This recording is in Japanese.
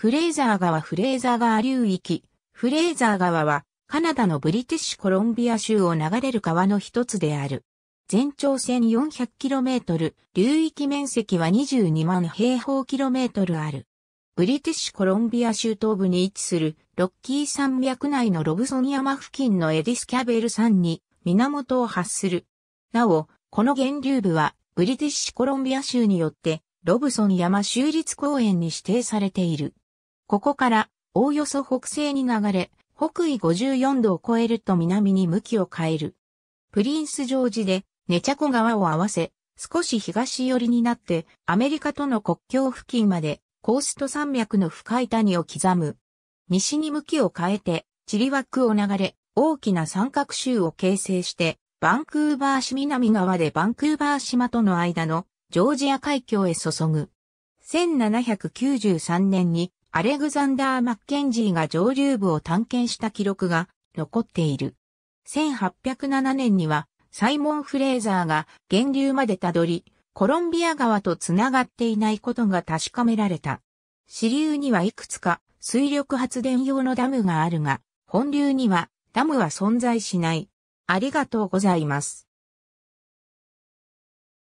フレーザー川フレーザー川流域。フレーザー川はカナダのブリティッシュコロンビア州を流れる川の一つである。全長 1400km、流域面積は22万平方キロメートルある。ブリティッシュコロンビア州東部に位置するロッキー山脈内のロブソン山付近のエディスキャベル山に源を発する。なお、この源流部はブリティッシュコロンビア州によってロブソン山州立公園に指定されている。ここからおおよそ北西に流れ、北緯54度を超えると南に向きを変える。プリンスジョージでネチャコ川を合わせ、少し東寄りになってアメリカとの国境付近までコースト山脈の深い谷を刻む。西に向きを変えて、チリワックを流れ、大きな三角州を形成して、バンクーバー市南側でバンクーバー島との間のジョージア海峡へ注ぐ。1793年にアレグザンダー・マッケンジーが上流部を探検した記録が残っている。1807年にはサイモン・フレーザーが源流までたどり、コロンビア川とつながっていないことが確かめられた。支流にはいくつか水力発電用のダムがあるが、本流にはダムは存在しない。ありがとうございます。